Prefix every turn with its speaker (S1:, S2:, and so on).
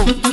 S1: Oh!